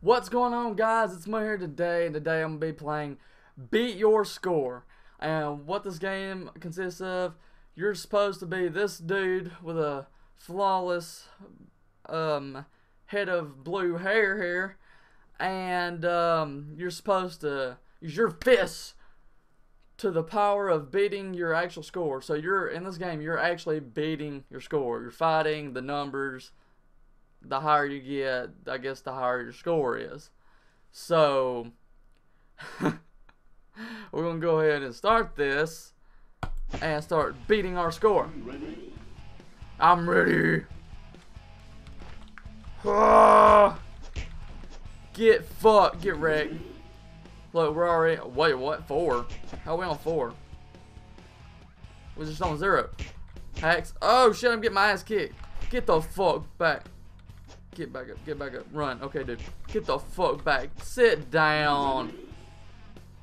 What's going on, guys? It's me here today, and today I'm gonna be playing Beat Your Score. And what this game consists of, you're supposed to be this dude with a flawless um, head of blue hair here, and um, you're supposed to use your fists to the power of beating your actual score. So you're in this game, you're actually beating your score. You're fighting the numbers the higher you get, I guess the higher your score is. So, we're to go ahead and start this and start beating our score. I'm ready. Ah! Get fucked. Get wrecked. Look, we're already. Wait, what? Four? How are we on four? We're just on zero. Hacks. Oh shit, I'm getting my ass kicked. Get the fuck back. Get back up, get back up, run. Okay, dude. Get the fuck back. Sit down.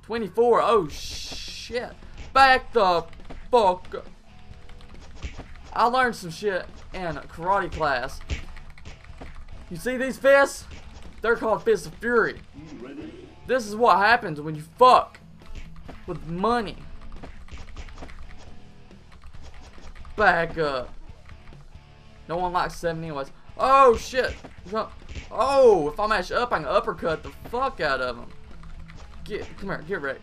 24. Oh, shit. Back the fuck up. I learned some shit in karate class. You see these fists? They're called fists of fury. This is what happens when you fuck with money. Back up. No one likes 70 anyways. Oh, shit. Oh, if I mash up, I can uppercut the fuck out of him. Get, come here, get ready.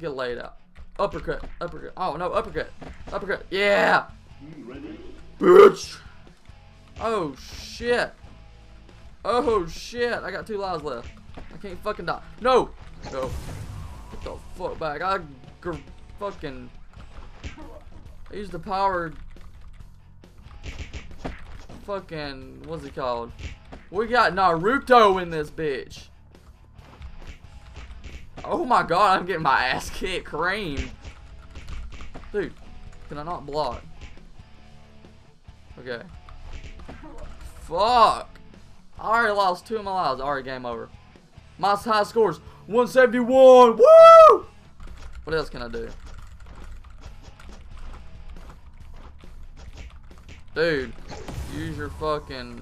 Get laid out. Uppercut, uppercut. Oh, no, uppercut. Uppercut. Yeah. Bitch. Oh, shit. Oh, shit. I got two lives left. I can't fucking die. No. No. Get the fuck back. I fucking... I used the power fucking, what's it called? We got Naruto in this bitch. Oh my god, I'm getting my ass kicked, cream. Dude, can I not block? Okay. Fuck. I already lost two of my lives. Alright, game over. My high scores 171. Woo! What else can I do? Dude. Use your fucking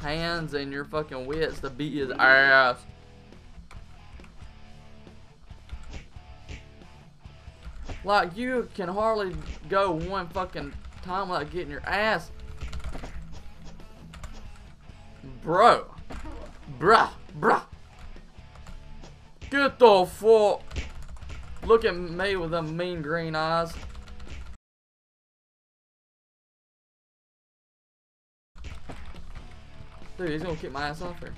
hands and your fucking wits to beat his ass. Like, you can hardly go one fucking time without getting your ass. Bro. Bruh. Bruh. Get the fuck. Look at me with them mean green eyes. Dude, he's gonna kick my ass off here.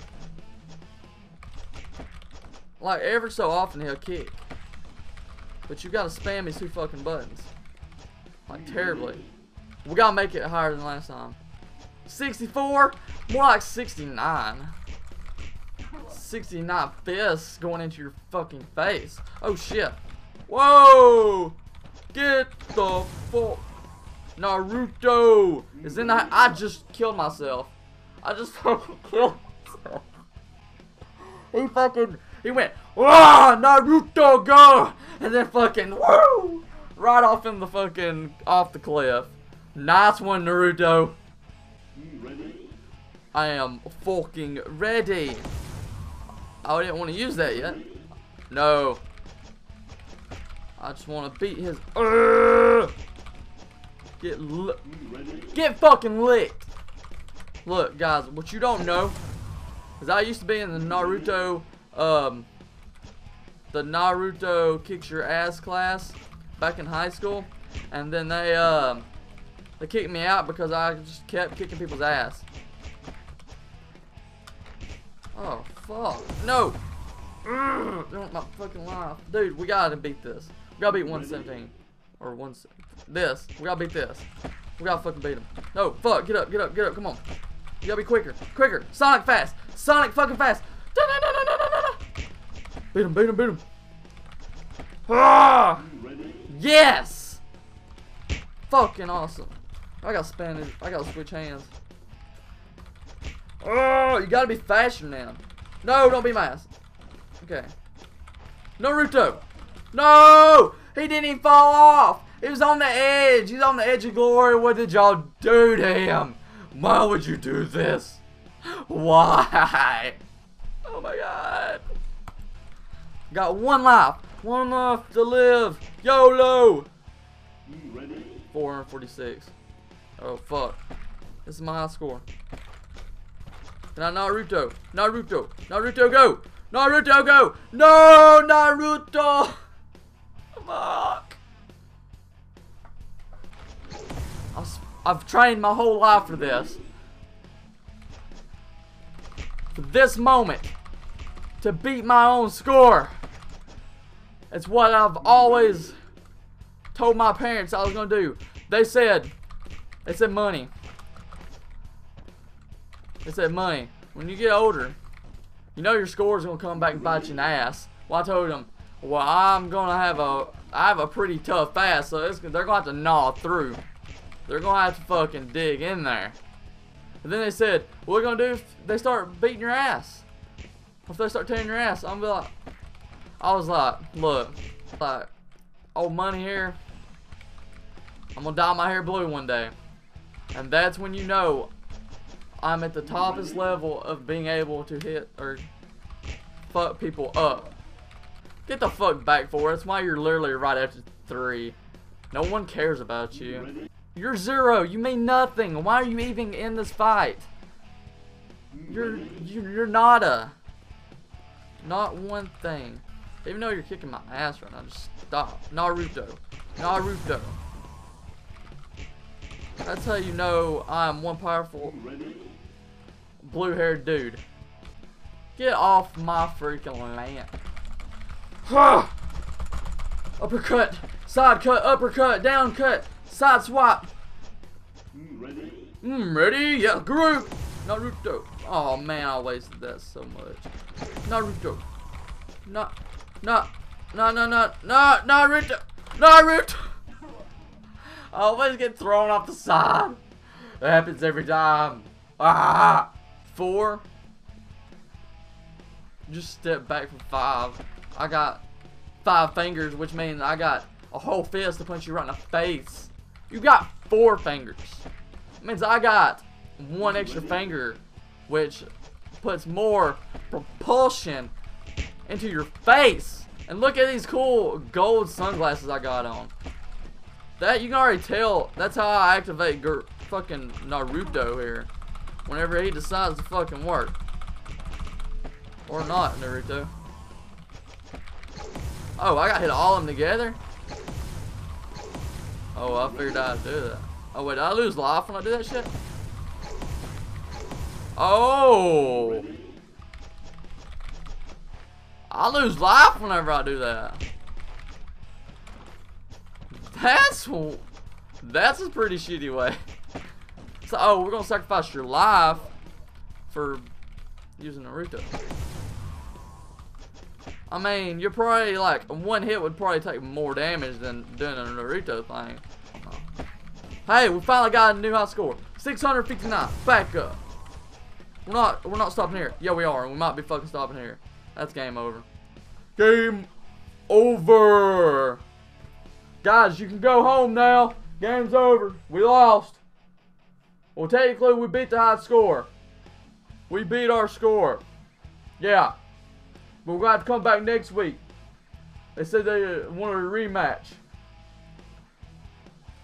Like, ever so often he'll kick. But you gotta spam these two fucking buttons. Like, terribly. We gotta make it higher than last time. 64? More like 69. 69 fists going into your fucking face. Oh, shit. Whoa! Get the fuck. Naruto is in the. I just killed myself. I just fucking killed myself. He fucking, he went, ah, Naruto, go! And then fucking, woo! Right off in the fucking, off the cliff. Nice one, Naruto. I am fucking ready. Oh, I didn't want to use that yet. No. I just want to beat his. Uh, get get fucking licked. Look, guys, what you don't know is I used to be in the Naruto, um, the Naruto kicks your ass class back in high school, and then they, um, they kicked me out because I just kept kicking people's ass. Oh, fuck. No! Urgh, they my fucking life. Dude, we gotta beat this. We gotta beat 117. Or one. This. We gotta beat this. We gotta fucking beat him. No, fuck. Get up, get up, get up. Come on. You gotta be quicker. Quicker. Sonic fast. Sonic fucking fast. Beat him, beat him, beat him. Ah! Yes! Fucking awesome. I got Spanish. I gotta switch hands. Oh, you gotta be faster now. No, don't be my ass. Okay. Naruto. No! He didn't even fall off. He was on the edge. He's on the edge of glory. What did y'all do to him? Why would you do this? Why? Oh my god. Got one life. One life to live. YOLO. 446. Oh fuck. This is my high score. Now Naruto. Naruto. Naruto go. Naruto go. No Naruto. Fuck. I've, trained my whole life for this. For this moment. To beat my own score. It's what I've always told my parents I was gonna do. They said, they said money. They said money. When you get older, you know your score's gonna come back and bite you in the ass. Well, I told them, well, I'm gonna have a, I have a pretty tough ass, so they're gonna have to gnaw through. They're gonna have to fucking dig in there. And then they said, what we're gonna do if they start beating your ass? If they start tearing your ass, I'm gonna be like, I was like, look, like, old money here, I'm gonna dye my hair blue one day. And that's when you know I'm at the toppest level of being able to hit or fuck people up. Get the fuck back for it. That's why you're literally right after three. No one cares about you. You're zero. You mean nothing. Why are you even in this fight? You're you're, nada. Not one thing. Even though you're kicking my ass right now, just stop. Naruto. Naruto. That's how you know I'm one powerful blue-haired dude. Get off my freaking land. uppercut, side cut, uppercut, down cut, side swap. Ready? Mm, ready? Yeah, group. Naruto. Oh man, I wasted that so much. Naruto. Not, not, no, no, no, no, Naruto. Naruto. I always get thrown off the side. That happens every time. Ah! Four. Just step back from five. I got five fingers, which means I got a whole fist to punch you right in the face. You got four fingers. It means I got one extra finger, which puts more propulsion into your face. And look at these cool gold sunglasses I got on. That, you can already tell, that's how I activate Ger fucking Naruto here. Whenever he decides to fucking work. Or not, Naruto. Oh, I got hit all of them together? Oh, I figured I'd do that. Oh, wait, I lose life when I do that shit? Oh! I lose life whenever I do that. That's that's a pretty shitty way. So, oh, we're gonna sacrifice your life for using Naruto. I mean, you're probably like one hit would probably take more damage than doing a Naruto thing. Hey, we finally got a new high score. 659. Back up. We're not we're not stopping here. Yeah, we are. We might be fucking stopping here. That's game over. Game over. Guys, you can go home now. Game's over. We lost. Well, technically, we beat the high score. We beat our score. Yeah. But we're going to have to come back next week. They said they wanted a rematch.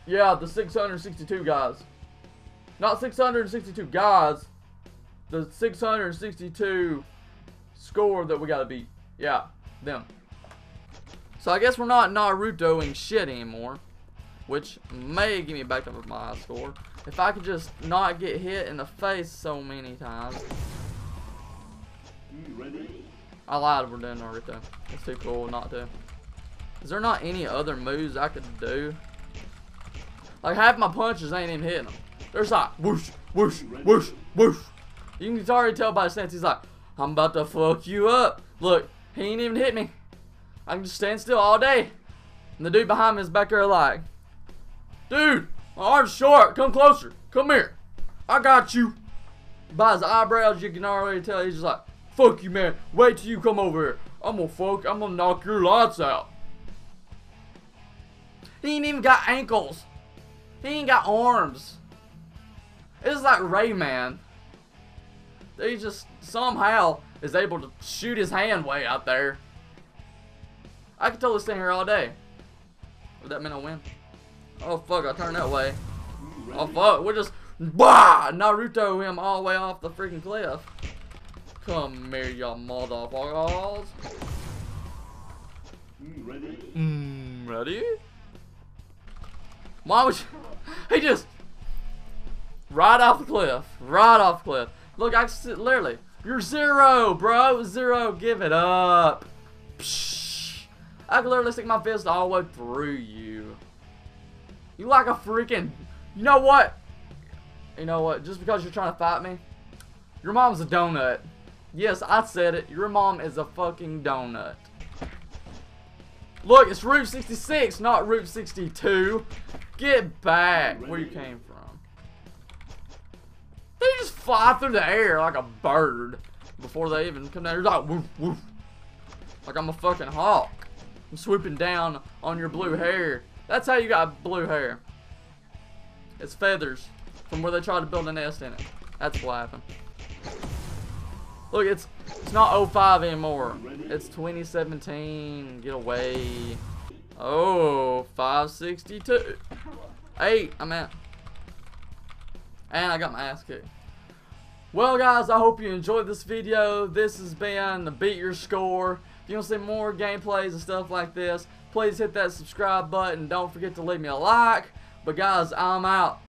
Yeah, the 662 guys. Not 662 guys. The 662 score that we got to beat. Yeah, them. So I guess we're not Narutoing shit anymore. Which may give me back up with my score. If I could just not get hit in the face so many times. I lied, we're doing Naruto. It's too cool not to. Is there not any other moves I could do? Like half my punches ain't even hitting them. There's like whoosh, whoosh, whoosh, whoosh. You can already tell by the stance. he's like, I'm about to fuck you up. Look, he ain't even hit me. I can just stand still all day. And the dude behind me is back there like, dude, my arm's short. Come closer. Come here. I got you. By his eyebrows, you can already tell he's just like, fuck you, man. Wait till you come over here. I'm gonna fuck. I'm gonna knock your lights out. He ain't even got ankles. He ain't got arms. It's like Rayman. They just somehow is able to shoot his hand way out there. I could totally stand here all day. Would that mean I win? Oh fuck, I turned that way. Oh fuck, we're just bah Naruto him all the way off the freaking cliff. Come here, y'all motherfuckers. Ready? Mm, ready? Why would you? He just right off the cliff, right off the cliff. Look, I literally. You're zero, bro. Zero. Give it up. Psh. I can literally stick my fist all the way through you. You like a freaking. You know what? You know what? Just because you're trying to fight me, your mom's a donut. Yes, I said it. Your mom is a fucking donut. Look, it's Route 66, not Route 62. Get back where you came from. They just fly through the air like a bird before they even come down. You're like, woof, woof. Like I'm a fucking hawk. I'm swooping down on your blue hair. That's how you got blue hair. It's feathers from where they tried to build a nest in it. That's what happened. Look, it's it's not 05 anymore. It's 2017. Get away. Oh, 562. Eight, I'm at. And I got my ass kicked. Well, guys, I hope you enjoyed this video. This has been the Beat Your Score. If you want to see more gameplays and stuff like this, please hit that subscribe button. Don't forget to leave me a like. But, guys, I'm out.